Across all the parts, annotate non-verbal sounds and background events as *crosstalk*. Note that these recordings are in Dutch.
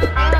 Bye. *laughs* Ah.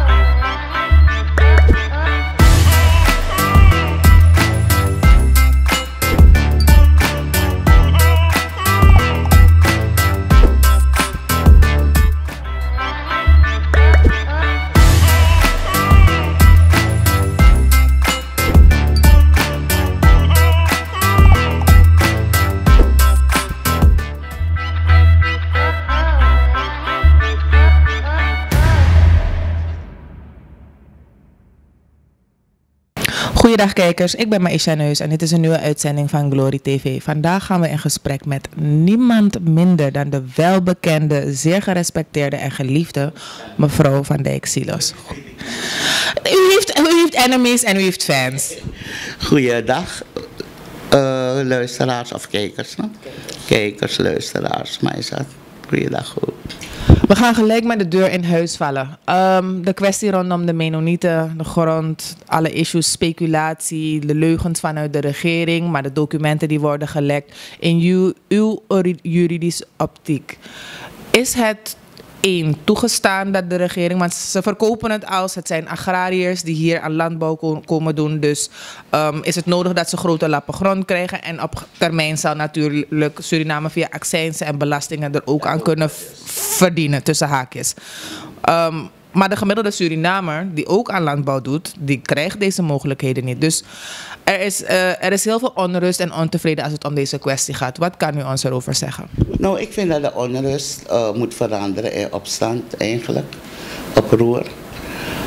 Goedendag kijkers, ik ben Maisha Neus en dit is een nieuwe uitzending van Glory TV. Vandaag gaan we in gesprek met niemand minder dan de welbekende, zeer gerespecteerde en geliefde mevrouw Van Dijk Silos. U heeft, u heeft enemies en u heeft fans. Goeiedag, uh, luisteraars of kijkers. Kijkers, luisteraars, maar is dat. Goeiedag ook. We gaan gelijk met de deur in huis vallen. Um, de kwestie rondom de Mennonieten, de grond, alle issues, speculatie, de leugens vanuit de regering, maar de documenten die worden gelekt. In uw, uw juridische optiek, is het één toegestaan dat de regering, want ze verkopen het als het zijn agrariërs die hier aan landbouw komen doen. Dus um, is het nodig dat ze grote lappen grond krijgen. En op termijn zal natuurlijk Suriname via accijnsen en belastingen er ook aan kunnen verdienen, tussen haakjes. Um, maar de gemiddelde Surinamer, die ook aan landbouw doet, die krijgt deze mogelijkheden niet. Dus er is, uh, er is heel veel onrust en ontevreden als het om deze kwestie gaat. Wat kan u ons erover zeggen? Nou, ik vind dat de onrust uh, moet veranderen in opstand eigenlijk, oproer.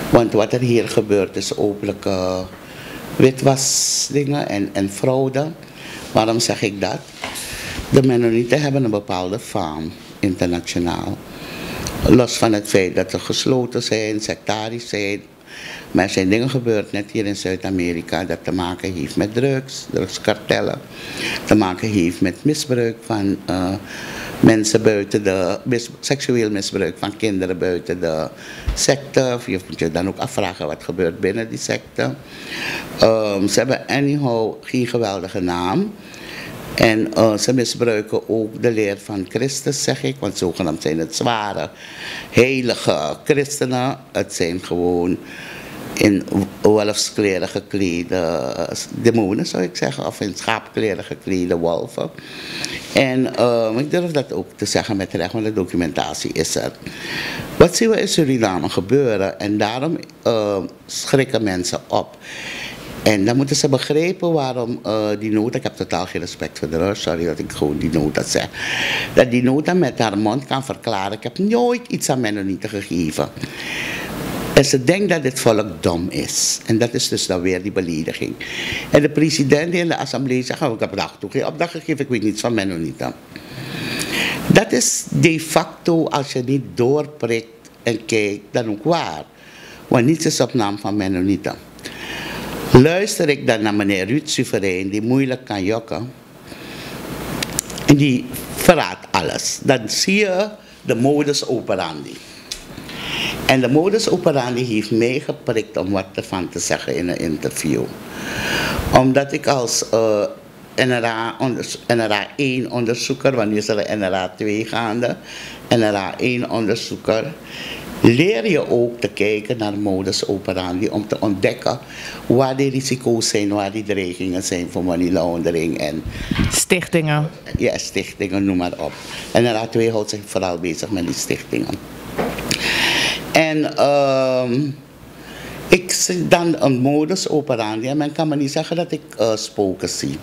Want wat er hier gebeurt is openlijke uh, witwasdingen en, en fraude. Waarom zeg ik dat? De Mennonieten hebben een bepaalde faam internationaal. Los van het feit dat ze gesloten zijn, sectarisch zijn. Maar er zijn dingen gebeurd, net hier in Zuid-Amerika, dat te maken heeft met drugs, drugskartellen. Te maken heeft met misbruik van uh, mensen buiten de, seksueel misbruik van kinderen buiten de secte. Je moet je dan ook afvragen wat gebeurt binnen die secte. Um, ze hebben anyhow geen geweldige naam. En uh, ze misbruiken ook de leer van Christus, zeg ik. Want zogenaamd zijn het zware, heilige christenen. Het zijn gewoon in wolfskleren geklede demonen, zou ik zeggen. Of in schaapkleren geklede wolven. En uh, ik durf dat ook te zeggen met recht, want de documentatie is er. Wat zien we in Suriname gebeuren? En daarom uh, schrikken mensen op. En dan moeten ze begrijpen waarom uh, die nota, ik heb totaal geen respect voor de rust, sorry dat ik gewoon die nota zeg. Dat die nota met haar mond kan verklaren, ik heb nooit iets aan Mennonieten gegeven. En ze denkt dat dit volk dom is. En dat is dus dan weer die belediging. En de president in de assemblee zegt, oh, ik heb dag toe geen opdracht gegeven, ik weet niets van Mennonieten. Dat is de facto, als je niet doorprikt en kijkt, dan ook waar. Want niets is op naam van Mennonieten. Luister ik dan naar meneer Ruud Suverein, die moeilijk kan jokken. En die verraadt alles. Dan zie je de modus operandi. En de modus operandi heeft mij geprikt om wat ervan te zeggen in een interview. Omdat ik als uh, NRA, NRA 1 onderzoeker, want nu is er NRA 2 gaande, NRA 1 onderzoeker, leer je ook te kijken naar modus operandi om te ontdekken waar die risico's zijn, waar die dreigingen zijn voor money laundering en stichtingen. Ja, stichtingen, noem maar op. En de Raad 2 houdt zich vooral bezig met die stichtingen. En um, ik zie dan een modus operandi en men kan me niet zeggen dat ik uh, spoken zie.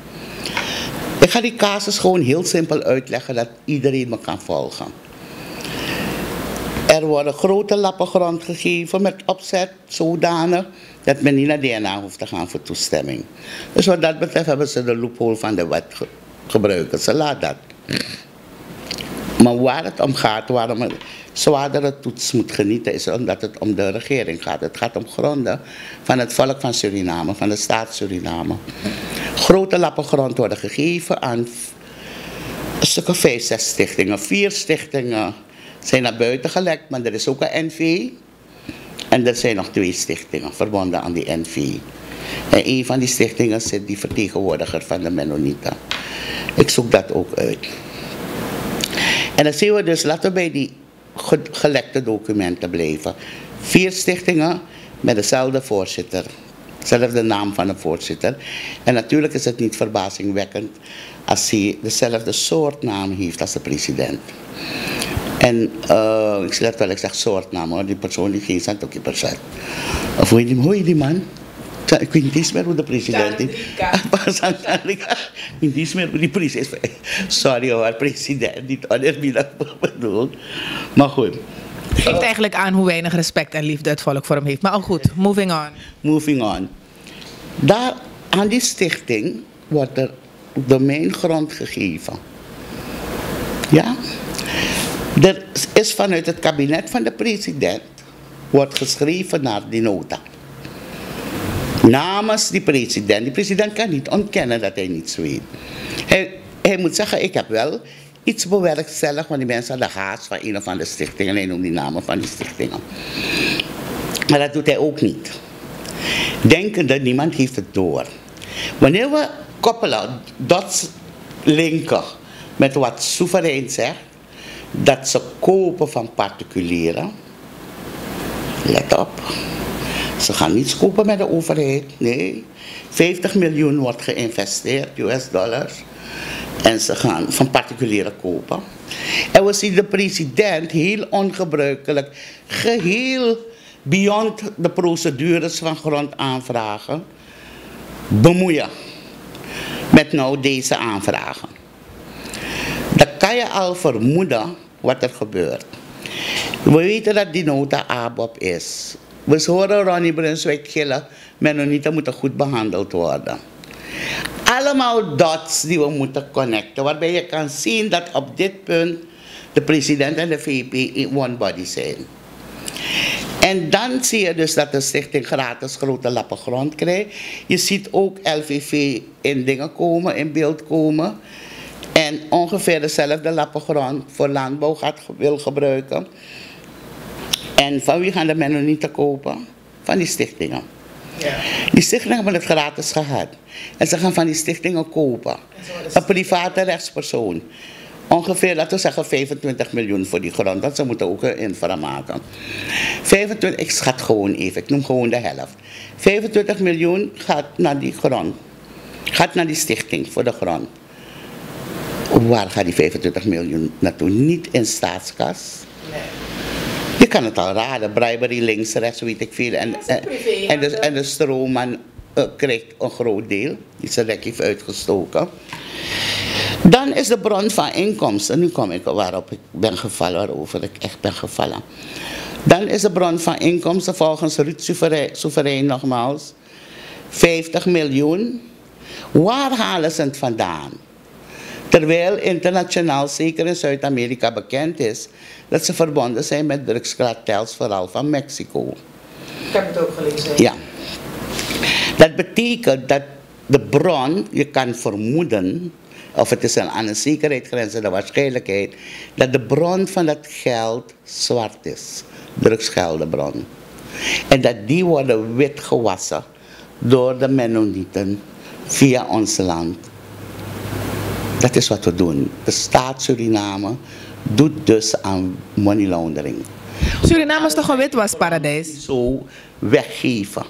Ik ga die casus gewoon heel simpel uitleggen dat iedereen me kan volgen. Er worden grote lappen grond gegeven met opzet zodanig dat men niet naar DNA hoeft te gaan voor toestemming. Dus wat dat betreft hebben ze de loophole van de wet ge gebruiken. Ze laat dat. Maar waar het om gaat, waarom een zwaardere toets moet genieten, is omdat het om de regering gaat. Het gaat om gronden van het volk van Suriname, van de staat Suriname. Grote lappen grond worden gegeven aan een stuk of vijf, zes stichtingen, vier stichtingen zijn naar buiten gelekt, maar er is ook een NV. En er zijn nog twee stichtingen verbonden aan die NV. En een van die stichtingen zit die vertegenwoordiger van de Mennonieten. Ik zoek dat ook uit. En dan zien we dus, laten we bij die gelekte documenten blijven. Vier stichtingen met dezelfde voorzitter. Dezelfde naam van de voorzitter. En natuurlijk is het niet verbazingwekkend als hij dezelfde soort naam heeft als de president. En uh, ik let wel, ik zeg soortnaam hoor, die persoon die geen cent op je percent. Of hoe je die, hoe je die man? Ik weet niet eens meer hoe de president is. *laughs* Ik weet niet eens meer hoe die president is. Sorry hoor, president, niet oneerbiedig bedoeld. Maar goed. Geeft eigenlijk aan hoe weinig respect en liefde het volk voor hem heeft. Maar al goed, moving on. Moving on. Daar aan die stichting wordt er domeingrond gegeven. Ja? Er is vanuit het kabinet van de president wordt geschreven naar die nota. Namens die president. Die president kan niet ontkennen dat hij niets weet. Hij, hij moet zeggen, ik heb wel iets bewerkstelligd, want die mensen hadden haast van een of andere stichting. En hij noemt die namen van die stichtingen. Maar dat doet hij ook niet. Denkende, niemand heeft het door. Wanneer we koppelen, dat linken met wat soeverein zegt, dat ze kopen van particulieren. Let op. Ze gaan niets kopen met de overheid. Nee. 50 miljoen wordt geïnvesteerd, US dollars. En ze gaan van particulieren kopen. En we zien de president heel ongebruikelijk, geheel beyond de procedures van grondaanvragen, bemoeien met nou deze aanvragen. Dan kan je al vermoeden wat er gebeurt. We weten dat die nota ABOP is. We horen Ronnie Brunswijk gillen, Mennonieten moeten goed behandeld worden. Allemaal dots die we moeten connecten, waarbij je kan zien dat op dit punt de president en de VP in one body zijn. En dan zie je dus dat de stichting gratis grote lappen grond krijgt. Je ziet ook LVV in dingen komen, in beeld komen. En ongeveer dezelfde lappen grond voor landbouw gaat, wil gebruiken. En van wie gaan de Mennonieten kopen? Van die stichtingen. Ja. Die stichtingen hebben het gratis gehad. En ze gaan van die stichtingen kopen. Een private rechtspersoon. Ongeveer, laten we zeggen, 25 miljoen voor die grond. Dat ze moeten ook een infra maken. 25, ik schat gewoon even, ik noem gewoon de helft. 25 miljoen gaat naar die grond. Gaat naar die stichting voor de grond. Waar gaat die 25 miljoen naartoe? Niet in staatskas. Nee. Je kan het al raden, bribery links, rechts, weet ik veel. En, en, en, de, en de stroomman uh, krijgt een groot deel, die zijn rek heeft uitgestoken. Dan is de bron van inkomsten, nu kom ik waarop ik ben gevallen, waarover ik echt ben gevallen. Dan is de bron van inkomsten volgens Ruud Soeverein nogmaals 50 miljoen. Waar halen ze het vandaan? Terwijl internationaal, zeker in Zuid-Amerika, bekend is dat ze verbonden zijn met drugskartels, vooral van Mexico. Ik heb het ook gelezen. Ja. Dat betekent dat de bron, je kan vermoeden, of het is een, aan een zekerheid grenzende waarschijnlijkheid, dat de bron van dat geld zwart is. Drugsgeldenbron. En dat die worden wit gewassen door de Mennonieten via ons land. Dat is wat we doen. De staat Suriname doet dus aan money laundering. Suriname is toch een witwasparadijs? Zo weggeven.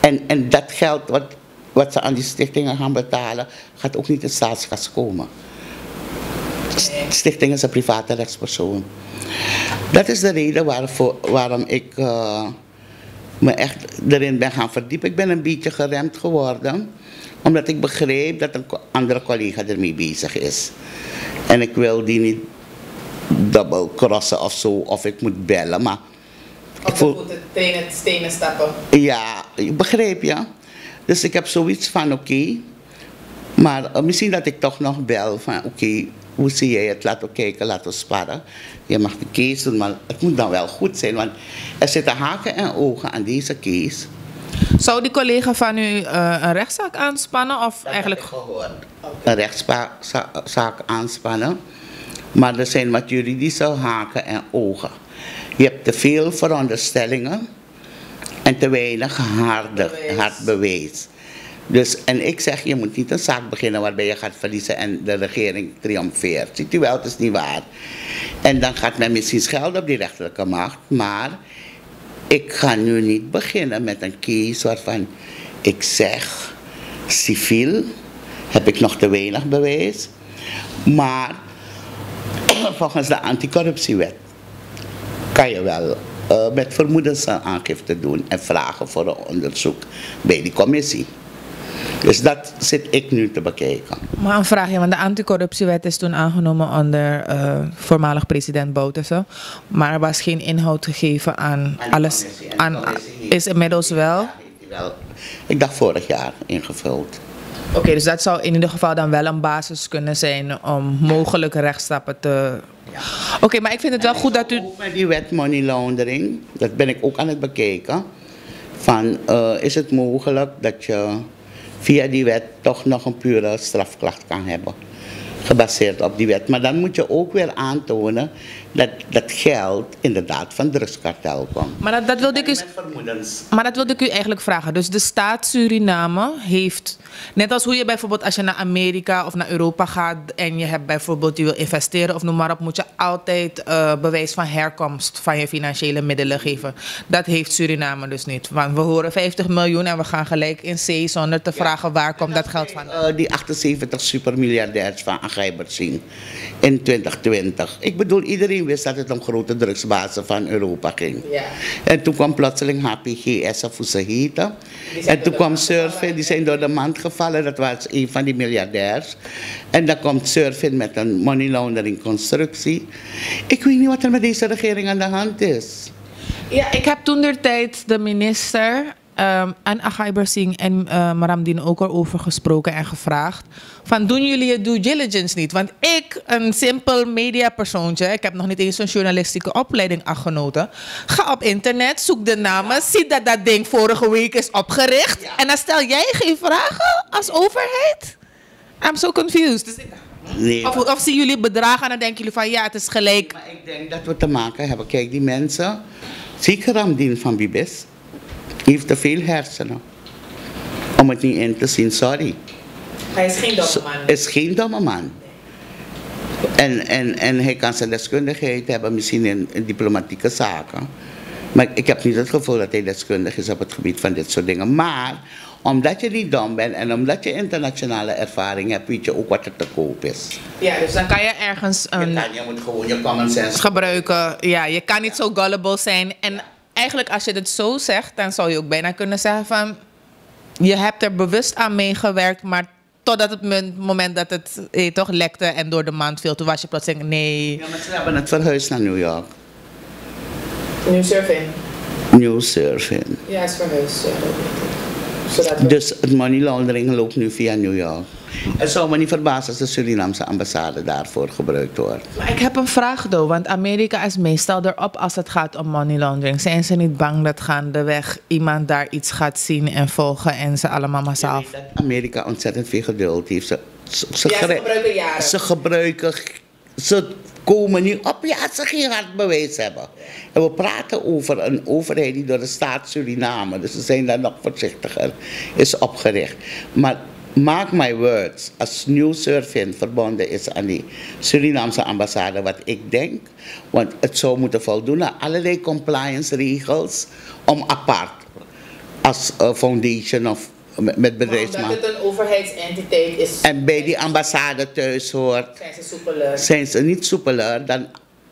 En, en dat geld wat, wat ze aan die stichtingen gaan betalen, gaat ook niet in staatskas komen. De stichting is een private rechtspersoon. Dat is de reden waarvoor, waarom ik uh, me echt erin ben gaan verdiepen. Ik ben een beetje geremd geworden omdat ik begreep dat een andere collega ermee bezig is. En ik wil die niet dubbel crossen of zo, of ik moet bellen. Maar of ik voel, het stenen stappen. Ja, ik begreep je. Dus ik heb zoiets van oké. maar uh, misschien dat ik toch nog bel van oké, hoe zie jij het? Laten we kijken, laten we sparren. Je mag de case doen, maar het moet dan wel goed zijn. Want er zitten haken en ogen aan deze case. Zou die collega van u uh, een rechtszaak aanspannen? Of dat eigenlijk... gehoord. Een rechtszaak aanspannen. Maar er zijn wat juridische haken en ogen. Je hebt te veel veronderstellingen en te weinig harde, hard bewijs. Dus, en ik zeg, je moet niet een zaak beginnen waarbij je gaat verliezen en de regering triomfeert. Ziet u wel, het is niet waar. En dan gaat men misschien schelden op die rechterlijke macht, maar ik ga nu niet beginnen met een case waarvan ik zeg, civiel heb ik nog te weinig bewijs. Maar *clears throat* volgens de anticorruptiewet kan je wel uh, met vermoedens aangifte doen en vragen voor een onderzoek bij die commissie. Dus dat zit ik nu te bekijken. Maar een vraagje, want de anticorruptiewet is toen aangenomen onder uh, voormalig president Bouterse. Maar er was geen inhoud gegeven aan alles. Aan, is inmiddels wel? wel? Ik dacht vorig jaar ingevuld. Oké, dus dat zou in ieder geval dan wel een basis kunnen zijn om mogelijke rechtsstappen te. Ja. Oké, maar ik vind het wel goed dat u. Met die wet money laundering, dat ben ik ook aan het bekijken. Van uh, is het mogelijk dat je via die wet toch nog een pure strafklacht kan hebben. Gebaseerd op die wet. Maar dan moet je ook weer aantonen dat dat geld inderdaad van drugskartel komt. Maar dat, dat wilde ik dus, maar dat wilde ik u eigenlijk vragen. Dus de staat Suriname heeft, net als hoe je bijvoorbeeld als je naar Amerika of naar Europa gaat en je hebt bijvoorbeeld, je wil investeren of noem maar op, moet je altijd uh, bewijs van herkomst van je financiële middelen geven. Dat heeft Suriname dus niet. Want we horen 50 miljoen en we gaan gelijk in zee zonder te vragen waar komt dat geld van. Uh, die 78 supermiljardairs van Agijbert zien in 2020. Ik bedoel, iedereen wist dat het om grote drugsbazen van Europa ging. Ja. En toen kwam plotseling HPGS of hoe ze heten. En toen kwam Surfin, die zijn door de mand gevallen. Dat was een van die miljardairs. En dan komt Surfin met een money laundering constructie. Ik weet niet wat er met deze regering aan de hand is. Ja, ik heb toen de tijd de minister um, en Agaiber Singh en uh, Maramdin ook erover gesproken en gevraagd. Van doen jullie je due diligence niet? Want ik, een simpel mediapersoontje, ik heb nog niet eens een journalistieke opleiding afgenoten. Ga op internet, zoek de namen, zie dat dat ding vorige week is opgericht. En dan stel jij geen vragen als overheid? I'm so confused. Dus nee, of, of zien jullie bedragen en dan denken jullie van ja, het is gelijk. Maar ik denk dat we te maken hebben. Kijk, die mensen, zie Ramdin van Bibis heeft te veel hersenen. Om het niet in te zien, sorry. Hij is geen domme man. Is geen domme man. En, en, en hij kan zijn deskundigheid hebben, misschien in, in, diplomatieke zaken. Maar ik heb niet het gevoel dat hij deskundig is op het gebied van dit soort dingen. Maar omdat je niet dom bent en omdat je internationale ervaring hebt, weet je ook wat er te koop is. Ja, dus dan kan je ergens een. Je, kan, je moet gewoon je common sense gebruiken. Ja, je kan niet zo gullible zijn. En eigenlijk als je het zo zegt, dan zou je ook bijna kunnen zeggen van... Je hebt er bewust aan meegewerkt, maar totdat het moment dat het eh, toch lekte en door de maand viel, toen was je plotseling nee. Ja, maar ze hebben het verhuisd naar New York. New Surfing? New Surfing. Ja, is verhuisd. Dus het money laundering loopt nu via New York. Het zou me niet verbazen als de Surinaamse ambassade daarvoor gebruikt wordt. Maar ik heb een vraag, though, want Amerika is meestal erop als het gaat om money laundering. Zijn ze niet bang dat gaandeweg iemand daar iets gaat zien en volgen en ze allemaal massaal... dat Amerika ontzettend veel geduld heeft. Ze, ze, ze, ja, ze gebruiken jaren. Ze gebruiken... Ze komen niet op ja, ze geen hard bewijs hebben. En we praten over een overheid die door de staat Suriname, dus ze zijn daar nog voorzichtiger, is opgericht. Maar Mark my words, als New Surfing verbonden is aan die Surinaamse ambassade, wat ik denk, want het zou moeten voldoen aan allerlei compliance regels om apart als uh, foundation of met bedrijfsman. Omdat het een overheidsentiteit is. En bij die ambassade thuis hoort. Zijn ze soepeler? Zijn ze niet soepeler, dan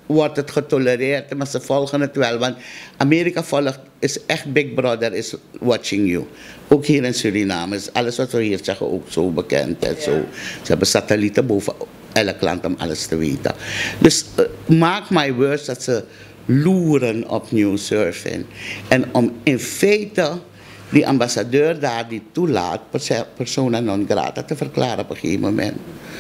wordt het getolereerd, maar ze volgen het wel. Want Amerika volgt, is echt Big Brother is watching you. Ook hier in Suriname is alles wat we hier zeggen ook zo bekend. Hè, zo. Ze hebben satellieten boven elk land om alles te weten. Dus uh, maak my words dat ze loeren op New Surfing. En om in feite die ambassadeur daar die toelaat persona non grata te verklaren op een gegeven moment.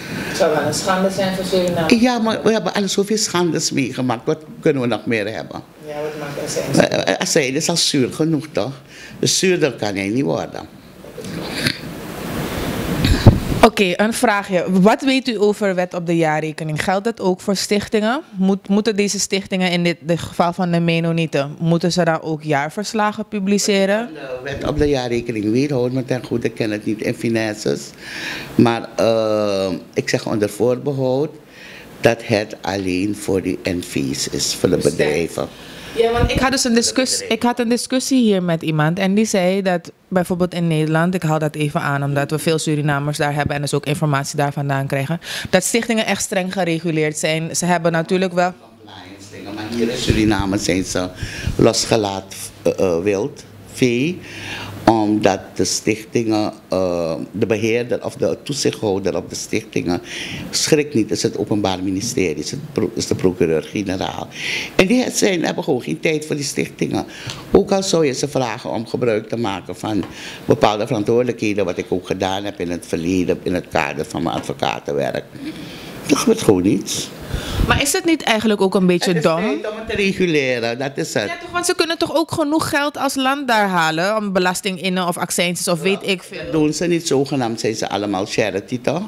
Het zou wel een schande zijn voor Suriname. Ja, maar we hebben al zoveel schandes meegemaakt. Wat kunnen we nog meer hebben? Ja, wat maakt zijn? Azijn is al zuur genoeg, toch? Dus zuurder kan hij niet worden. Oké, een vraagje. Wat weet u over wet op de jaarrekening? Geldt dat ook voor stichtingen? Moet, moeten deze stichtingen, in dit, geval van de Menonieten, moeten ze daar ook jaarverslagen publiceren? De wet op de jaarrekening hoor me ten goede, ik ken het niet in finances. Maar uh, ik zeg onder voorbehoud dat het alleen voor die NV's is, voor de bedrijven. Ja, want ik had dus een discussie, ik had een discussie hier met iemand en die zei dat bijvoorbeeld in Nederland, ik haal dat even aan omdat we veel Surinamers daar hebben en dus ook informatie daar vandaan krijgen, dat stichtingen echt streng gereguleerd zijn. Ze hebben natuurlijk wel. Compliance dingen, Maar hier in Suriname zijn ze losgelaten uh, wild, vee omdat de stichtingen, uh, de beheerder of de toezichthouder op de stichtingen, schrikt niet, is het Openbaar Ministerie, is, het, is de procureur-generaal. En die zijn, hebben gewoon geen tijd voor die stichtingen. Ook al zou je ze vragen om gebruik te maken van bepaalde verantwoordelijkheden, wat ik ook gedaan heb in het verleden, in het kader van mijn advocatenwerk. Dat gebeurt gewoon niets. Maar is het niet eigenlijk ook een beetje dom? om het te reguleren, dat is het. Ja, toch, want ze kunnen toch ook genoeg geld als land daar halen om belasting innen of accijns of weet ik veel. doen ze niet zogenaamd, zijn ze allemaal charity toch?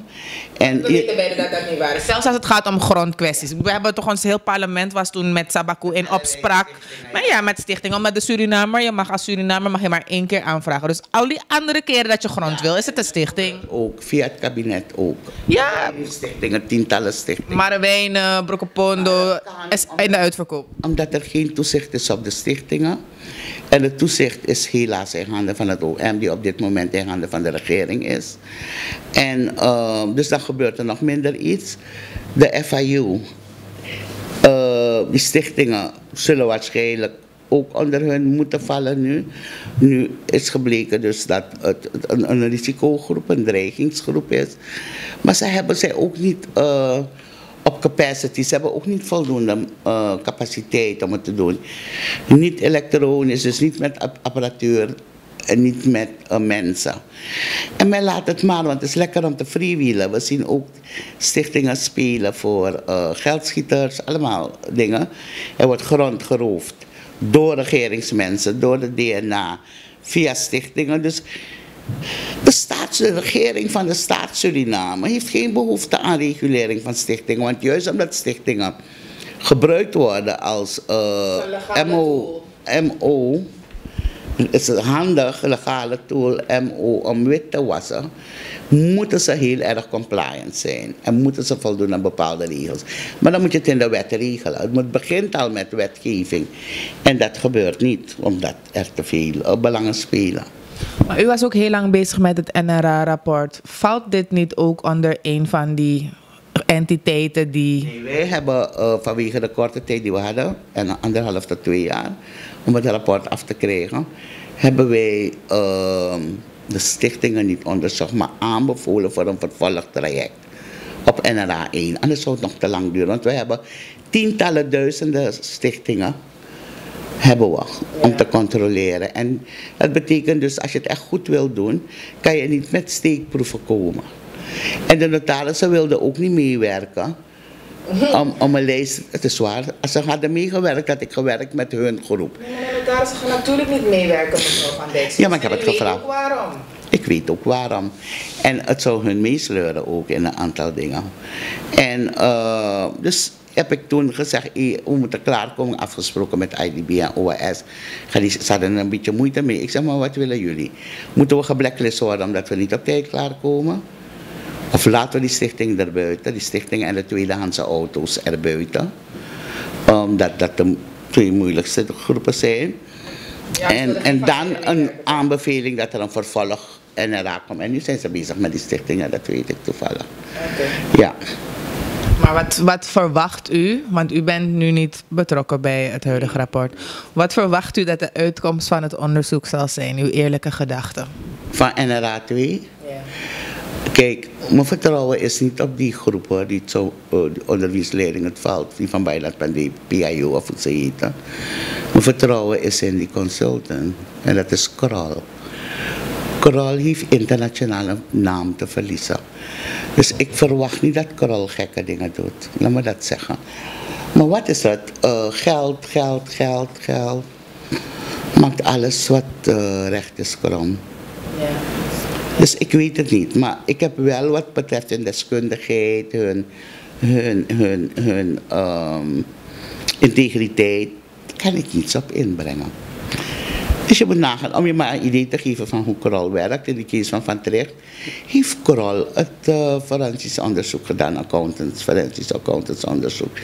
En we weten beide dat dat niet waar is. Zelfs als het gaat om grondkwesties. We hebben toch ons heel parlement was toen met Sabaku in opspraak. Maar ja, met stichting. Omdat de Surinamer, je mag als Surinamer mag je maar één keer aanvragen. Dus al die andere keren dat je grond wil, is het een stichting. Ook, via het kabinet ook. Ja. Stichtingen, tientallen stichtingen. Marwijnen, Brokopondo, in de uitverkoop. Omdat er geen toezicht is op de stichtingen. En het toezicht is helaas in handen van het OM, die op dit moment in handen van de regering is. En uh, dus dan gebeurt er nog minder iets. De FIU, uh, die stichtingen zullen waarschijnlijk ook onder hun moeten vallen nu. Nu is gebleken dus dat het een, een risicogroep, een dreigingsgroep is. Maar ze hebben zij ook niet... Uh, capacity. Ze hebben ook niet voldoende uh, capaciteit om het te doen. Niet elektronisch, dus niet met apparatuur en niet met uh, mensen. En men laat het maar, want het is lekker om te freewheelen. We zien ook stichtingen spelen voor uh, geldschieters, allemaal dingen. Er wordt grond geroofd door regeringsmensen, door de DNA, via stichtingen. Dus de, staats, de regering van de staat Suriname heeft geen behoefte aan regulering van stichtingen. Want juist omdat stichtingen gebruikt worden als uh, MO, MO, is een handig legale tool MO om wit te wassen, moeten ze heel erg compliant zijn. En moeten ze voldoen aan bepaalde regels. Maar dan moet je het in de wet regelen. Het begint al met wetgeving. En dat gebeurt niet, omdat er te veel belangen spelen. Maar u was ook heel lang bezig met het NRA-rapport. Valt dit niet ook onder een van die entiteiten die... Nee, wij hebben uh, vanwege de korte tijd die we hadden, en anderhalf tot twee jaar, om het rapport af te krijgen, hebben wij uh, de stichtingen niet onderzocht, maar aanbevolen voor een vervolgtraject op NRA 1. Anders zou het nog te lang duren, want we hebben tientallen duizenden stichtingen hebben we om te controleren. En dat betekent dus als je het echt goed wil doen, kan je niet met steekproeven komen. En de notarissen wilden ook niet meewerken. Om, om een lijst, het is waar, als ze hadden meegewerkt, had ik gewerkt met hun groep. Nee, maar de notarissen gaan natuurlijk niet meewerken, mevrouw Van Dijk. Ja, maar ik heb het gevraagd. Weet waarom. Ik weet ook waarom. En het zou hun meesleuren ook in een aantal dingen. En uh, dus heb ik toen gezegd, we moeten klaarkomen, afgesproken met IDB en OAS. Ze hadden er een beetje moeite mee. Ik zeg, maar wat willen jullie? Moeten we geblacklist worden omdat we niet op tijd klaarkomen? Of laten we die stichting erbuiten, die stichting en de tweedehandse auto's erbuiten? Omdat dat de twee moeilijkste groepen zijn. Ja, en, en dan een aanbeveling dat er een vervolg en een komt. En nu zijn ze bezig met die stichtingen, dat weet ik toevallig. Okay. Ja. Maar wat, wat verwacht u, want u bent nu niet betrokken bij het huidige rapport. Wat verwacht u dat de uitkomst van het onderzoek zal zijn, uw eerlijke gedachte? Van NRA 2? Ja. Kijk, mijn vertrouwen is niet op die groepen die zo uh, onderwijsleiding het valt, die van bijna van die PIO of wat ze heten. Mijn vertrouwen is in die consultant en dat is Kroll. Kroll heeft internationale naam te verliezen. Dus ik verwacht niet dat Krol gekke dingen doet. Laat me dat zeggen. Maar wat is het? Uh, geld, geld, geld, geld. Maakt alles wat uh, recht is krom. Ja. Dus ik weet het niet. Maar ik heb wel wat betreft hun deskundigheid, hun, hun, hun, hun um, integriteit, kan ik iets op inbrengen. Dus je moet nagaan, om je maar een idee te geven van hoe Korol werkt, in de case van Van Terecht, heeft Korol het uh, forensisch onderzoek gedaan, accountants, forensisch accountants onderzoek.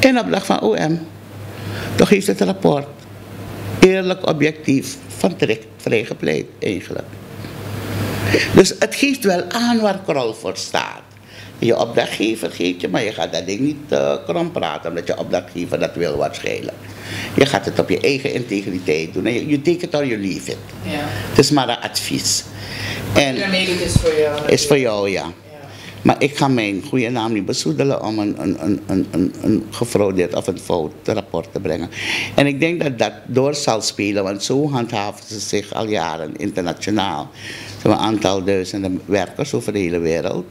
En op dag van OM. dan geeft het rapport eerlijk, objectief, van terecht vrijgepleit eigenlijk. Dus het geeft wel aan waar Krol voor staat. Je opdrachtgever geeft je, maar je gaat dat ding niet uh, krom praten, omdat je opdrachtgever dat wil waarschijnlijk. Je gaat het op je eigen integriteit doen. En je take it or you leave it. Ja. Het is maar een advies. En is voor jou. Is voor jou, ja. Maar ik ga mijn goede naam niet bezoedelen om een, een, een, een, een gefraudeerd of een fout rapport te brengen. En ik denk dat dat door zal spelen, want zo handhaven ze zich al jaren internationaal. Ze hebben een aantal duizenden werkers over de hele wereld.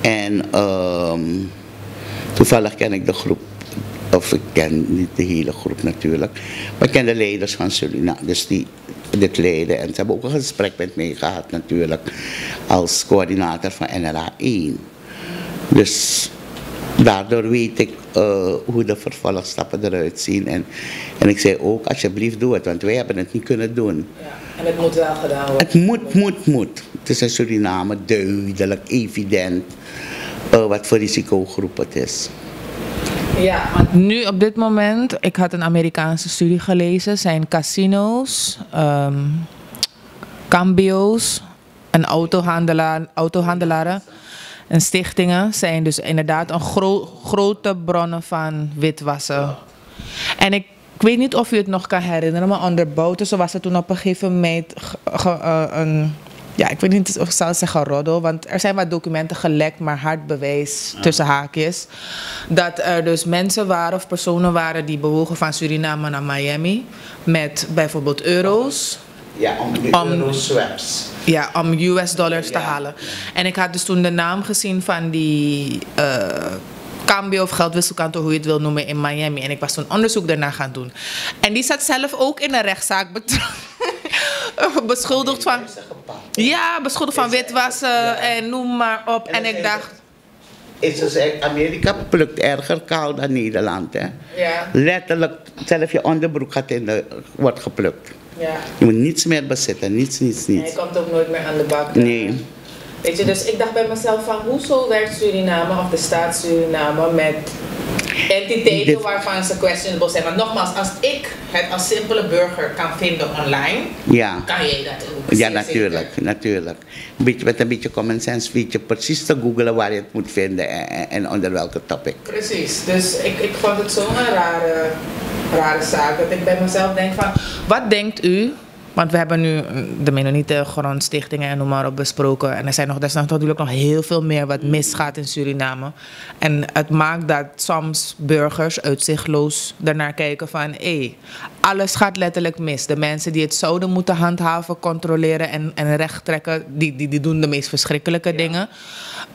En um, toevallig ken ik de groep, of ik ken niet de hele groep natuurlijk, maar ik ken de leiders van Suriname, dus die dit leiden. En ze hebben ook een gesprek met mij gehad natuurlijk, als coördinator van NLA 1. Dus daardoor weet ik uh, hoe de vervolgstappen eruit zien. En, en ik zei ook, alsjeblieft doe het, want wij hebben het niet kunnen doen. Ja, en het moet wel gedaan worden. Het moet, moet, moet. Het is in Suriname duidelijk, evident, uh, wat voor risicogroep het is. Ja, want nu op dit moment, ik had een Amerikaanse studie gelezen, zijn casino's, um, cambio's en autohandelaar, autohandelaren en stichtingen zijn dus inderdaad een gro grote bronnen van witwassen. En ik, weet niet of u het nog kan herinneren, maar onder Bouterse was er toen op een gegeven moment uh, een ja, ik weet niet of ik zou zeggen roddel, want er zijn wat documenten gelekt, maar hard bewijs tussen haakjes. Dat er dus mensen waren of personen waren die bewogen van Suriname naar Miami met bijvoorbeeld euro's. Ja, om, om euro swaps. Ja, om US dollars te halen. En ik had dus toen de naam gezien van die uh, cambio of geldwisselkantoor, hoe je het wil noemen, in Miami. En ik was toen onderzoek daarna gaan doen. En die zat zelf ook in een rechtszaak betrokken. *laughs* beschuldigd van. Ja, beschuldigd van witwassen en noem maar op. En, ik dacht. Is dus Amerika plukt erger kaal dan Nederland, hè? Ja. Letterlijk, zelf je onderbroek gaat in de, wordt geplukt. Ja. Je moet niets meer bezitten, niets, niets, niets. En je komt ook nooit meer aan de bak. Nee. Weet je, dus ik dacht bij mezelf van, hoezo werkt Suriname of de staat Suriname met entiteiten waarvan ze questionable zijn. Want nogmaals, als ik het als simpele burger kan vinden online, ja. kan jij dat ook. Ja, natuurlijk, natuurlijk. Beetje, met een beetje common sense weet je precies te googlen waar je het moet vinden en, en onder welke topic. Precies, dus ik, ik vond het zo'n rare, rare zaak dat ik bij mezelf denk van, wat denkt u want we hebben nu de Mennonieten, grondstichtingen en noem maar op besproken. En er zijn nog desnoods natuurlijk nog heel veel meer wat misgaat in Suriname. En het maakt dat soms burgers uitzichtloos daarnaar kijken van... hé, alles gaat letterlijk mis. De mensen die het zouden moeten handhaven, controleren en, en recht trekken... Die, die, die doen de meest verschrikkelijke dingen.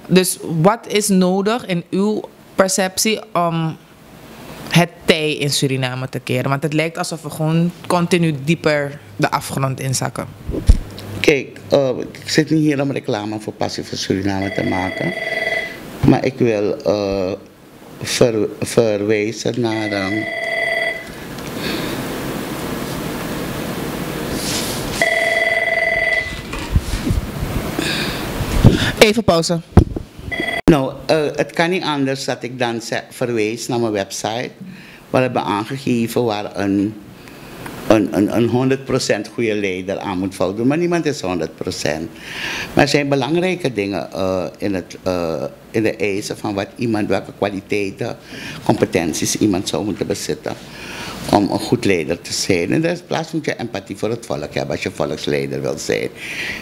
Dus wat is nodig in uw perceptie om het tij in Suriname te keren? Want het lijkt alsof we gewoon continu dieper de afgrond inzakken. Kijk, uh, ik zit niet hier om reclame voor Passie voor Suriname te maken. Maar ik wil uh, ver, verwijzen naar... Um, Even pauze. Nou, uh, het kan niet anders dat ik dan verwijs naar mijn website. We hebben aangegeven waar een, een, een, een 100% goede leider aan moet voldoen. Maar niemand is 100%. Maar er zijn belangrijke dingen uh, in, het, uh, in de eisen van wat iemand, welke kwaliteiten, competenties iemand zou moeten bezitten om een goed leider te zijn. In de plaats moet je empathie voor het volk hebben als je volksleider wil zijn.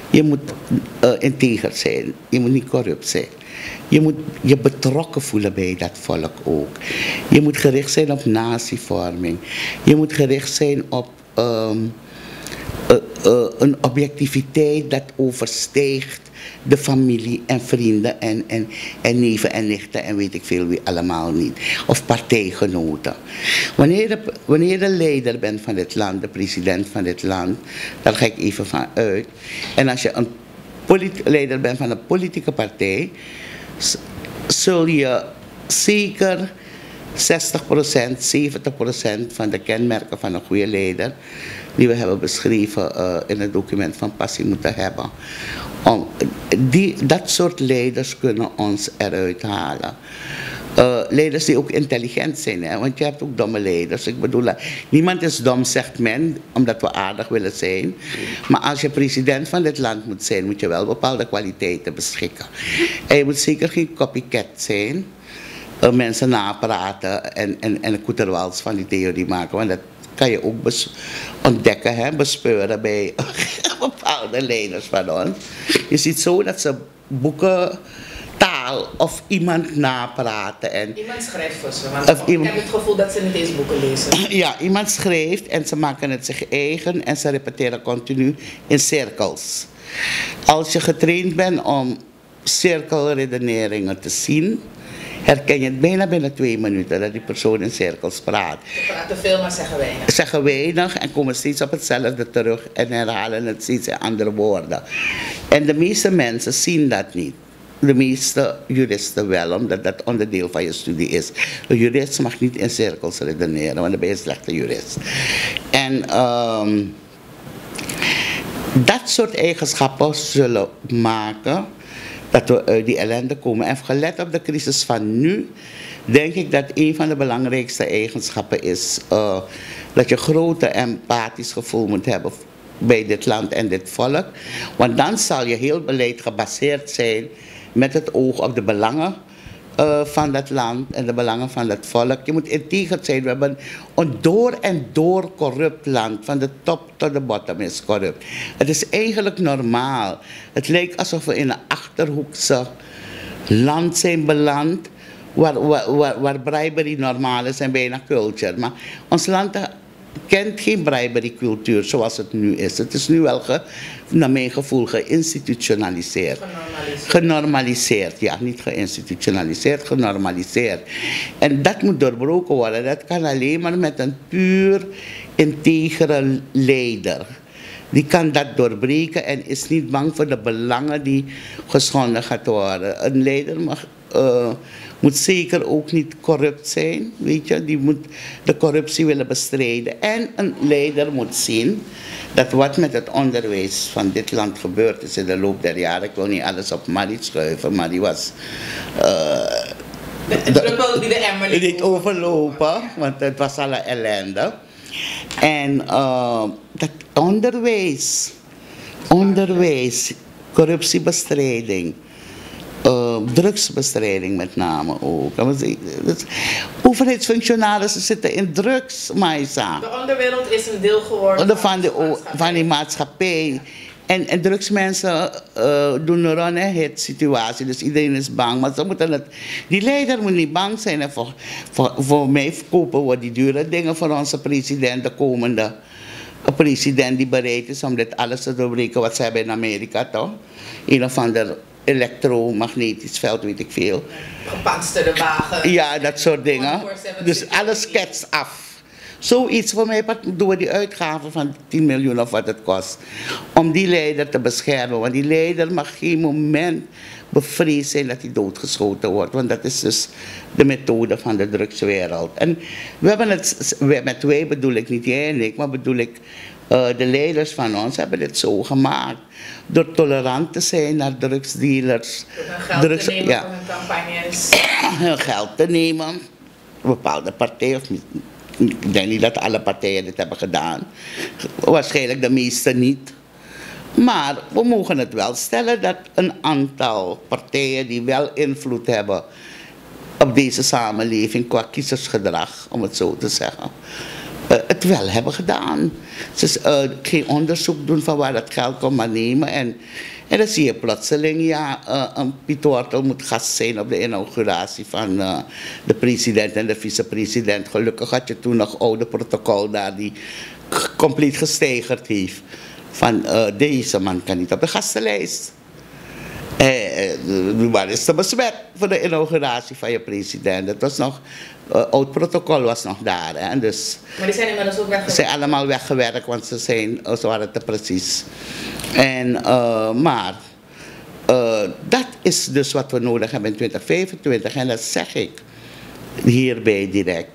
Je moet uh, integer zijn. Je moet niet corrupt zijn. Je moet je betrokken voelen bij dat volk ook. Je moet gericht zijn op natievorming. Je moet gericht zijn op um, uh, uh, een objectiviteit dat overstijgt de familie en vrienden en, en, en neven en nichten en weet ik veel wie allemaal niet. Of partijgenoten. Wanneer je, wanneer de leider bent van dit land, de president van dit land, daar ga ik even van uit. En als je een leider bent van een politieke partij, zul je zeker 60%, 70% van de kenmerken van een goede leider, die we hebben beschreven uh, in het document van passie moeten hebben. Om, die, dat soort leiders kunnen ons eruit halen. uh, leiders die ook intelligent zijn. Hè? Want je hebt ook domme leiders. Ik bedoel, uh, niemand is dom, zegt men, omdat we aardig willen zijn. Maar als je president van dit land moet zijn, moet je wel bepaalde kwaliteiten beschikken. En je moet zeker geen copycat zijn. Uh, mensen napraten en, en, en koeterwals van die theorie maken. Want dat kan je ook ontdekken, hè, bespeuren bij *laughs* bepaalde leiders van ons. Je ziet zo dat ze boeken taal of iemand napraten. En, iemand schrijft voor ze, want of iemand, ik heb het gevoel dat ze niet eens boeken lezen. *clears throat* Ja, iemand schrijft en ze maken het zich eigen en ze repeteren continu in cirkels. Als je getraind bent om cirkelredeneringen te zien, herken je het bijna binnen twee minuten dat die persoon in cirkels praat. Ze praten veel, maar zeggen weinig. Zeggen weinig en komen steeds op hetzelfde terug en herhalen het steeds in andere woorden. En de meeste mensen zien dat niet. De meeste juristen wel, omdat dat onderdeel van je studie is. Een jurist mag niet in cirkels redeneren, want dan ben je een slechte jurist. En um, dat soort eigenschappen zullen maken dat we uit die ellende komen. En gelet op de crisis van nu, denk ik dat een van de belangrijkste eigenschappen is uh, dat je grote empathisch gevoel moet hebben bij dit land en dit volk. Want dan zal je heel beleid gebaseerd zijn met het oog op de belangen uh, van dat land en de belangen van dat volk. Je moet integer zijn. We hebben een door en door corrupt land. Van de top tot de bottom is corrupt. Het is eigenlijk normaal. Het lijkt alsof we in een achterhoekse land zijn beland. Waar, waar, waar, waar bribery normaal is en bijna culture. Maar ons land kent geen bribery cultuur zoals het nu is. Het is nu wel, ge, naar mijn gevoel, geïnstitutionaliseerd. Genormaliseerd. Genormaliseerd, ja. Niet geïnstitutionaliseerd, genormaliseerd. En dat moet doorbroken worden. Dat kan alleen maar met een puur integere leider. Die kan dat doorbreken en is niet bang voor de belangen die geschonden gaat worden. Een leider mag... Uh, moet zeker ook niet corrupt zijn, weet je. Die moet de corruptie willen bestrijden. En een leider moet zien dat wat met het onderwijs van dit land gebeurd is in de loop der jaren. Ik wil niet alles op Marie schuiven, maar die was... Uh, de, druppel die de emmer niet overlopen, want het was alle ellende. En uh, dat onderwijs, onderwijs, corruptiebestrijding drugsbestrijding met name ook. Overheidsfunctionarissen zitten in drugs, Maisa. De onderwereld is een deel geworden van, de, van die maatschappij. En, en drugsmensen uh, doen een run situatie, dus iedereen is bang. Maar ze moeten het, die leider moet niet bang zijn. En voor, voor, voor mij verkopen we die dure dingen voor onze president, de komende president die bereid is om dit alles te doorbreken wat ze hebben in Amerika, toch? Een of ander elektromagnetisch veld, weet ik veel. Gepantserde wagen. Ja, dat soort dingen. Dus alles ketst af. Zoiets voor mij doen we die uitgaven van 10 miljoen of wat het kost. Om die leider te beschermen. Want die leider mag geen moment bevreesd zijn dat hij doodgeschoten wordt. Want dat is dus de methode van de drugswereld. En we hebben het, met wij bedoel ik niet jij en ik, maar bedoel ik de leiders van ons hebben dit zo gemaakt. Door tolerant te zijn naar drugsdealers. Door geld drugs, te nemen ja. hun campagnes. *coughs* hun geld te nemen. Bepaalde partijen, ik denk niet dat alle partijen dit hebben gedaan. Waarschijnlijk de meeste niet. Maar we mogen het wel stellen dat een aantal partijen die wel invloed hebben op deze samenleving qua kiezersgedrag, om het zo te zeggen, het wel hebben gedaan. Ze uh, geen onderzoek doen van waar dat geld komt, maar nemen. En, en dan zie je plotseling, ja, uh, een Piet Wortel moet gast zijn op de inauguratie van de president en de vicepresident. Gelukkig had je toen nog oude protocol daar die compleet gesteigerd heeft. Van deze man kan niet op de gastenlijst. Eh, waar is de besmet voor de inauguratie van je president? Dat was nog, uh, oud protocol was nog daar. Hè? Dus, maar die zijn inmiddels ook weggewerkt? Ze zijn allemaal weggewerkt, want ze, zijn, ze waren te precies. En, uh, maar uh, dat is dus wat we nodig hebben in 2025. En dat zeg ik hierbij direct.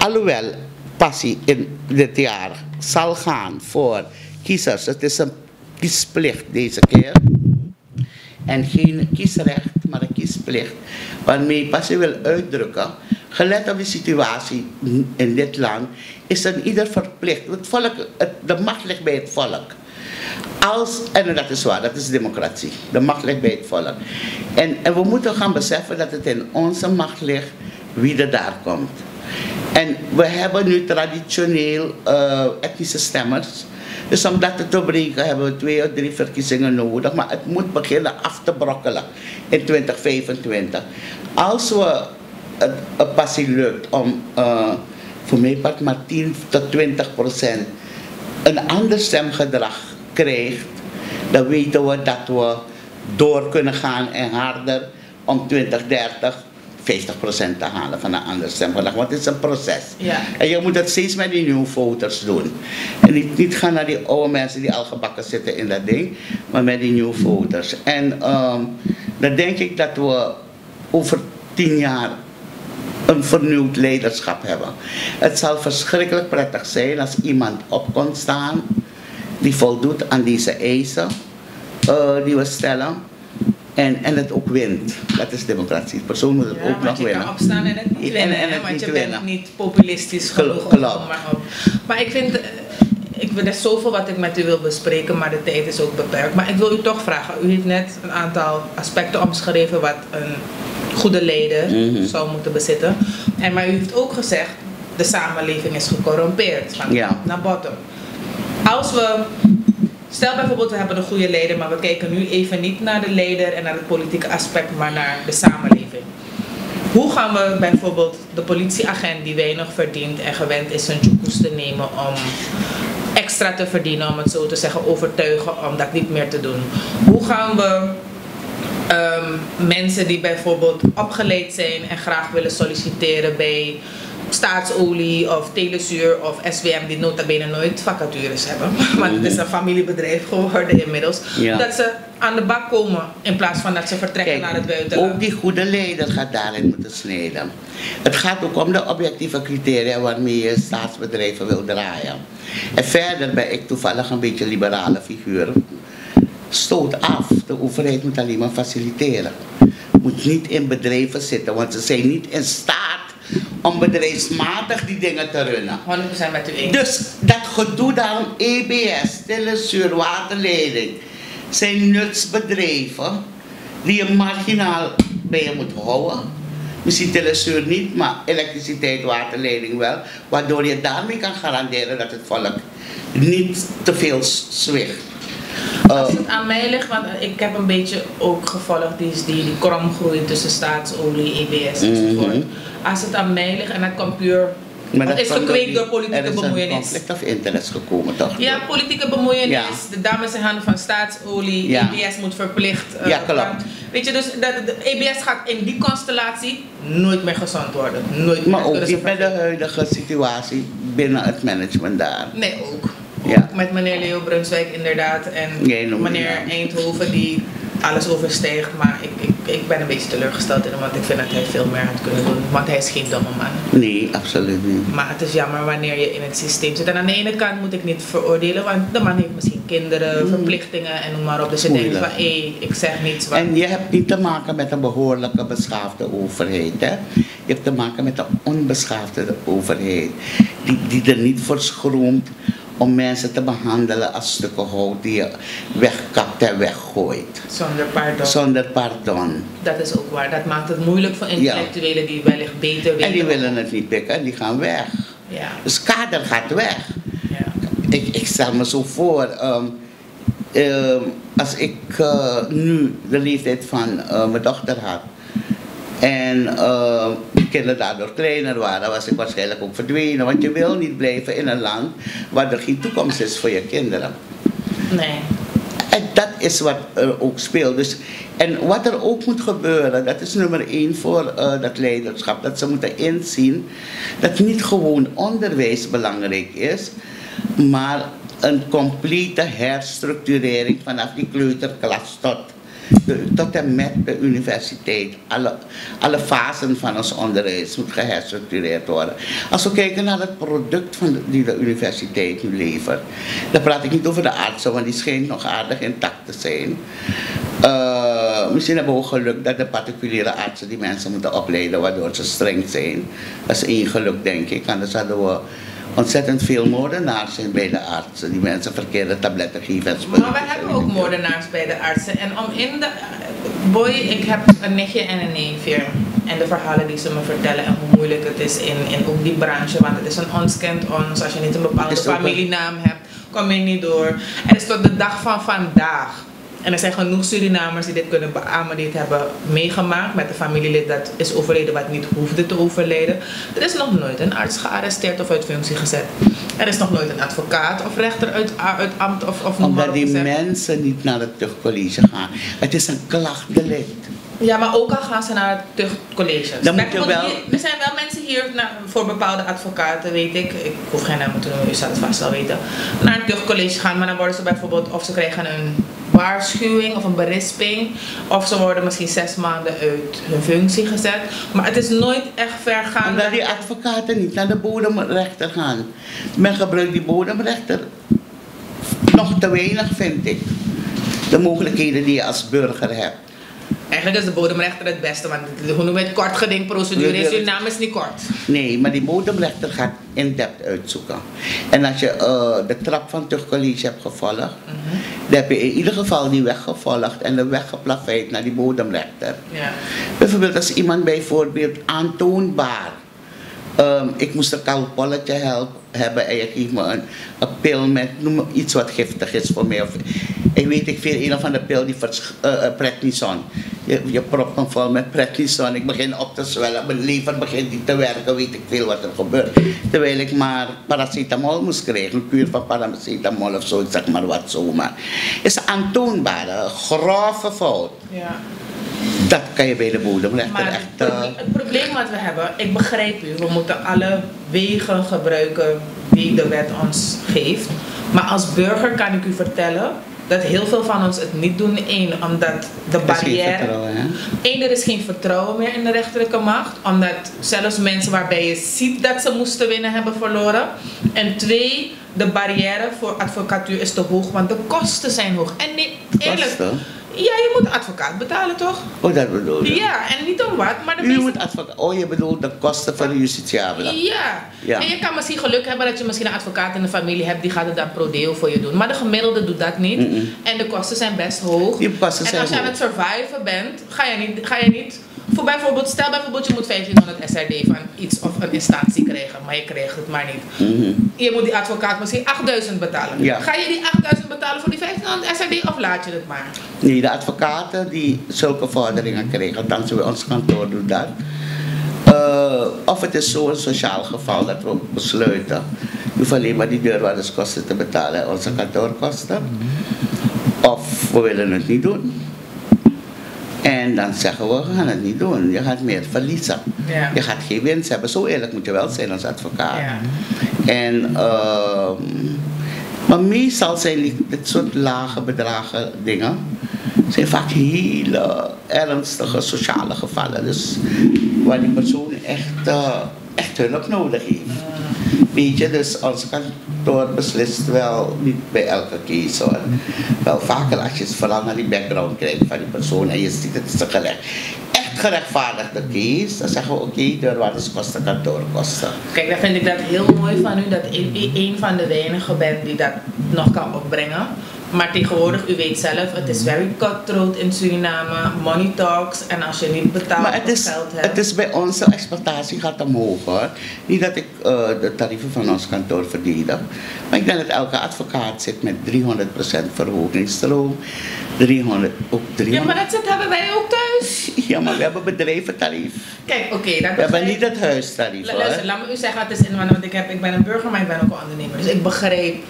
Alhoewel passie in dit jaar zal gaan voor kiezers. Het is een kiesplicht deze keer En geen kiesrecht, maar een kiesplicht. Waarmee pas wil uitdrukken, gelet op de situatie in dit land, is er ieder verplicht. Het volk, het, de macht ligt bij het volk. Als, en dat is waar, dat is democratie. De macht ligt bij het volk. En, en we moeten gaan beseffen dat het in onze macht ligt wie er daar komt. En we hebben nu traditioneel uh, etnische stemmers. Dus om dat te breken hebben we twee of drie verkiezingen nodig. Maar het moet beginnen af te brokkelen in 2025. Als we het, passie lukt om uh, voor mij part maar 10 tot 20 procent een ander stemgedrag krijgt, dan weten we dat we door kunnen gaan en harder om 2030 50% te halen van een ander stemgedrag. Want het is een proces. Ja. En je moet het steeds met die nieuwe voters doen. En niet, niet gaan naar die oude mensen die al gebakken zitten in dat ding, maar met die nieuwe voters. En um, dan denk ik dat we over tien jaar een vernieuwd leiderschap hebben. Het zal verschrikkelijk prettig zijn als iemand op kon staan die voldoet aan deze eisen uh, die we stellen. En, en het ook wint. Dat is democratie. De persoon moet het Ja, ook nog je winnen. kan opstaan en het niet winnen, En- en hè, het want niet je winnen. bent niet populistisch genoeg. geloof. om maar, op. maar ik vind, eh, ik, er is zoveel wat ik met u wil bespreken, maar de tijd is ook beperkt. Maar ik wil u toch vragen, u heeft net een aantal aspecten omschreven wat een goede leider Mhm. zou moeten bezitten. En, maar u heeft ook gezegd, de samenleving is gecorrumpeerd, van Ja. top naar bottom. Als we Stel bijvoorbeeld, we hebben een goede leider, maar we kijken nu even niet naar de leider en naar het politieke aspect, maar naar de samenleving. Hoe gaan we bijvoorbeeld de politieagent die weinig verdient en gewend is zijn joekoes te nemen om extra te verdienen, om het zo te zeggen, overtuigen om dat niet meer te doen? Hoe gaan we ehm, mensen die bijvoorbeeld opgeleid zijn en graag willen solliciteren bij staatsolie of telesuur of SWM die nota bene nooit vacatures hebben. *laughs* Want het is een familiebedrijf geworden inmiddels. Ja. Dat ze aan de bak komen in plaats van dat ze vertrekken naar het buitenland. ook die goede leider gaat daarin moeten snijden. Het gaat ook om de objectieve criteria waarmee je staatsbedrijven wil draaien. En verder ben ik toevallig een beetje liberale figuur. Stoot af. De overheid moet alleen maar faciliteren. Moet niet in bedrijven zitten, want ze zijn niet in staat om bedrijfsmatig die dingen te runnen. 100% met u eens. Dus dat gedoe daarom, EBS, stille waterleiding, zijn nutsbedrijven die je marginaal bij je moet houden. Misschien telesuur niet, maar elektriciteit, waterleiding wel. Waardoor je daarmee kan garanderen dat het volk niet te veel zwicht. Als Uh, het aan mij ligt, want ik heb een beetje ook gevolgd die, die, die kromgroei tussen staatsolie, EBS enzovoort. Mhm. Als het aan mij ligt en dat komt puur. maar het is gekweekt door politieke Er is een bemoeienis. conflict of interest gekomen, toch? Ja, politieke bemoeienis. Ja. De dames in handen van staatsolie. Ja. EBS moet verplicht. eh, Ja, klopt. Weet je, dus dat, de EBS gaat in die constellatie nooit meer gezond worden. Nooit meer. Maar Dat ook niet met de huidige situatie binnen het management daar. Nee, ook. Ja. Met meneer Leo Brunswijk inderdaad. En meneer. Eindhoven die alles overstijgt. Maar ik, ik, ik ben een beetje teleurgesteld in hem. Want ik vind dat hij veel meer had kunnen doen. Want hij is geen domme man. Nee, absoluut niet. Maar het is jammer wanneer je in het systeem zit. En aan de ene kant moet ik niet veroordelen. Want de man heeft misschien kinderen, verplichtingen en noem maar op. Dus je denkt van, hé, ik zeg niets. Wat... En je hebt niet te maken met een behoorlijke beschaafde overheid. Hè? Je hebt te maken met een onbeschaafde overheid. Die, die er niet voor schroomt om mensen te behandelen als stukken hout die je wegkapt en weggooit. Zonder pardon. Zonder pardon. Dat is ook waar. Dat maakt het moeilijk voor intellectuelen die wellicht beter weten. En die willen het niet pikken, die gaan weg. Ja, Dus kader gaat weg. ja. Ik, ik stel me zo voor, ehm, ehm, als ik eh, nu de leeftijd van eh, mijn dochter had en eh, kinderen daardoor kleiner waren, was ik waarschijnlijk ook verdwenen. Want je wil niet blijven in een land waar er geen toekomst is voor je kinderen. Nee. En dat is wat er ook speelt. Dus, en wat er ook moet gebeuren, dat is nummer één voor eh, dat leiderschap. Dat ze moeten inzien dat niet gewoon onderwijs belangrijk is, maar een complete herstructurering vanaf die kleuterklas tot, tot en met de universiteit. Alle, alle fasen van ons onderwijs moet geherstructureerd worden. Als we kijken naar het product van de, die de universiteit nu levert, dan praat ik niet over de artsen, want die schijnt nog aardig intact te zijn. Eh, misschien hebben we geluk dat de particuliere artsen die mensen moeten opleiden, waardoor ze streng zijn. Dat is één geluk, denk ik. Anders hadden we ontzettend veel moordenaars zijn bij de artsen. Die mensen verkeerde tabletten geven. Maar we hebben ook moordenaars bij de artsen. En om in de... Boy, ik heb een nichtje en een neefje. En de verhalen die ze me vertellen en hoe moeilijk het is in, in ook die branche. Want het is een ons kent ons. Als je niet een bepaalde familienaam hebt, kom je niet door. En het is tot de dag van vandaag en er zijn genoeg Surinamers die dit kunnen beamen, die het hebben meegemaakt met een familielid dat is overleden wat niet hoefde te overlijden. Er is nog nooit een arts gearresteerd of uit functie gezet. Er is nog nooit een advocaat of rechter uit, uit ambt of, of Omdat die mensen niet naar het tuchtcollege gaan. Het is een klachtdelict. Ja, maar ook al gaan ze naar het tuchtcollege. Dan moet je wel... er zijn wel mensen hier naar, voor bepaalde advocaten, weet ik. Ik hoef geen naam te noemen, u zal het vast wel weten. Naar het tuchtcollege gaan, maar dan worden ze bijvoorbeeld, of ze krijgen een waarschuwing of een berisping. Of ze worden misschien zes maanden uit hun functie gezet. Maar het is nooit echt vergaand. Omdat die advocaten niet naar de bodemrechter gaan. Men gebruikt die bodemrechter nog te weinig, vind ik. De mogelijkheden die je als burger hebt. Eigenlijk is de bodemrechter het beste, want hoe noem je het, kort gedingprocedure is, je naam is niet kort. Nee, maar die bodemrechter gaat in-depth uitzoeken. En als je uh, de trap van het college hebt gevolgd, mhm. dan heb je in ieder geval die weg gevolgd en de weg geplaveid naar die bodemrechter. Ja. Bijvoorbeeld als iemand bijvoorbeeld aantoonbaar Um, ik moest een koud polletje helpen, hebben en je geeft me een, een, pil met noem iets wat giftig is voor mij. Of, ik weet ik veel, een of andere pil die uh, uh, prednison. Je, je propt me vol met prednison. Ik begin op te zwellen, mijn lever begint niet te werken, weet ik veel wat er gebeurt. Terwijl ik maar paracetamol moest krijgen, een kuur van paracetamol of zo, zeg maar wat zomaar. Is een aantoonbare, grove fout. Ja. Dat kan je bij de bodemrechter maar echt... Het, het probleem wat we hebben, ik begrijp u, we moeten alle wegen gebruiken die de wet ons geeft. Maar als burger kan ik u vertellen dat heel veel van ons het niet doen. Eén, omdat de barrière. Eén, er is geen vertrouwen meer in de rechterlijke macht. Omdat zelfs mensen waarbij je ziet dat ze moesten winnen, hebben verloren. En twee, de barrière voor advocatuur is te hoog, want de kosten zijn hoog. En nee, eerlijk. Ja, je moet advocaat betalen toch? Oh, dat bedoel je? Ja, en niet om wat, maar de meeste... moet advocaat... Oh, je bedoelt de kosten van de justitiabele? Ja. ja. En je kan misschien geluk hebben dat je misschien een advocaat in de familie hebt... die gaat het dan pro deo voor je doen. Maar de gemiddelde doet dat niet. En de kosten zijn best hoog. Die kosten en als je aan het surviven bent, ga je niet... Ga je niet voor bijvoorbeeld, stel bijvoorbeeld je moet 1500 SRD van iets of een instantie krijgen, maar je krijgt het maar niet. Mhm. Je moet die advocaat misschien 8000 betalen. Ga je die 8000 betalen voor die 1500 SRD of laat je het maar? Nee, de advocaten die zulke vorderingen krijgen, althans bij ons kantoor doet dat. Uh, of het is zo'n sociaal geval dat we besluiten. Je hoeft alleen maar die deurwaarderskosten te betalen, onze kantoorkosten. Of we willen het niet doen. En dan zeggen we, we gaan het niet doen. Je gaat meer verliezen. Ja. Je gaat geen winst hebben. Zo eerlijk moet je wel zijn als advocaat. Ja. En, uh, maar meestal zijn dit soort lage bedragen dingen zijn vaak hele ernstige sociale gevallen. Dus waar die persoon echt, uh, echt hulp nodig heeft. Weet je, dus ons kantoor beslist wel niet bij elke case hoor. Wel vaker als je vooral naar die background kijkt van die persoon en je ziet het is. Echt gerechtvaardigde case, dan zeggen we oké, okay, deurwaarderskosten, kantoorkosten. Kijk, dan vind ik dat heel mooi van u dat u een van de weinigen bent die dat nog kan opbrengen. Maar tegenwoordig, u weet zelf, het is very cutthroat in Suriname. Money talks. En als je niet betaalt maar het is, geld hebt... Het is bij onze exploitatie gaat omhoog hoor. Niet dat ik uh, de tarieven van ons kantoor verdedig. Maar ik denk dat elke advocaat zit met 300% verhogingsstroom. 300, ook 300. Ja, maar dat zit, hebben wij ook thuis. Ja, maar we hebben bedrijventarief. Kijk, oké. Okay, we hebben niet het huistarief hoor. Luister, laat me u zeggen, het is in, want ik, heb, ik ben een burger, maar ik ben ook een ondernemer. Dus ik begreep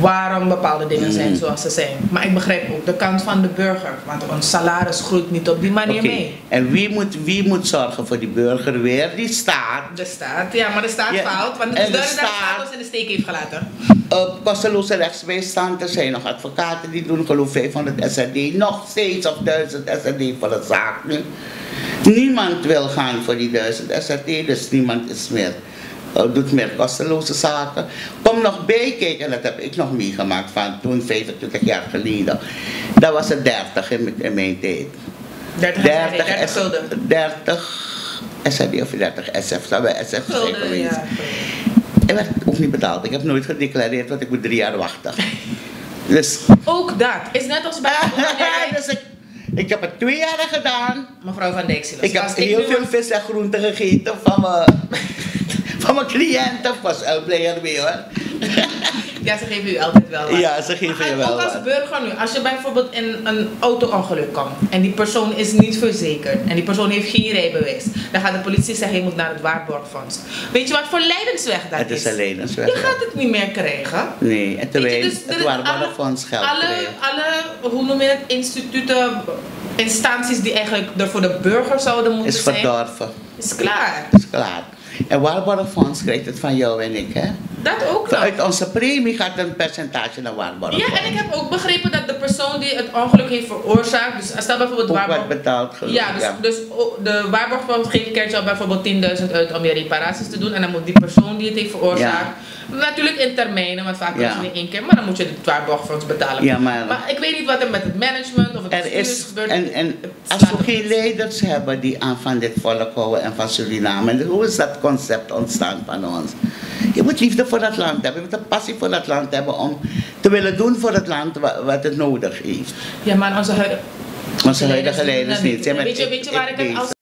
waarom bepaalde dingen zijn mm. zoals ze zijn. Maar ik begrijp ook de kant van de burger, want ons salaris groeit niet op die manier mee. En wie moet, wie moet zorgen voor die burger weer? Die staat. De staat, ja, maar de staat ja. faalt, want de, de, de staat ons in de steek heeft gelaten. Uh, kosteloze rechtsbijstand, er zijn nog advocaten die doen geloof 500 SRD, nog steeds of 1000 SRD voor de zaak nu. Niemand wil gaan voor die 1000 SRD, dus niemand is meer doet meer kosteloze zaken. Kom nog bij kijken, dat heb ik nog meegemaakt van toen 25 jaar geleden. Dat was het 30 in, in mijn tijd. 30, 30, 30 gulden. 30 SRD of 30 SF, zou bij SF zijn geweest. ja. Ik werd ook niet betaald. Ik heb nooit gedeclareerd, want ik moet drie jaar wachten. *laughs* Dus, Ook dat. Is net als bij *laughs* dus ik, ik heb het twee jaar gedaan. mevrouw Van Dijk. Ik heb heel veel vis en groenten gegeten van mijn, mijn cliënten. Ik was heel blij ermee hoor. *laughs* Ja, ze geven u altijd wel wat. Ja, ze geven je wel Ook als burger nu, als je bijvoorbeeld in een auto-ongeluk komt en die persoon is niet verzekerd en die persoon heeft geen rijbewijs, dan gaat de politie zeggen je moet naar het waarborgfonds. Weet je wat voor leidensweg dat Het is een Je leidensweg. gaat het niet meer krijgen. Nee, en terwijl je, dus het waarborgfonds geld alle, alle, hoe noem je het, instituten, instanties die eigenlijk er voor de burger zouden moeten Is zijn, verdorven. is klaar. is klaar. En waarborgfonds krijgt het van jou en ik, hè? Dat ook nog. Uit onze premie gaat een percentage naar waarborgfonds. Ja, en ik heb ook begrepen dat de persoon die het ongeluk heeft veroorzaakt, dus dat bijvoorbeeld waarborg- wordt betaald, Ja, dus, ja. dus o- de waarborgfonds geeft keertje al bijvoorbeeld 10.000 uit om je reparaties te doen. En dan moet die persoon die het heeft veroorzaakt, natuurlijk in termijnen, want vaak Ja. is het niet één keer, maar dan moet je het waarborgfonds betalen. Ja, maar- ik weet niet wat er met het management of het Er is, gebeurd. en, en als we geen leiders hebben die aan van dit volk houden en van Suriname, hoe is dat concept ontstaan van ons? Je moet liefde voor dat land hebben, je moet een passie voor dat land hebben om te willen doen voor het land wa- wat het nodig heeft. Ja, maar onze huidige Onze leiders niet. Weet je, ik- weet je waar ik ik het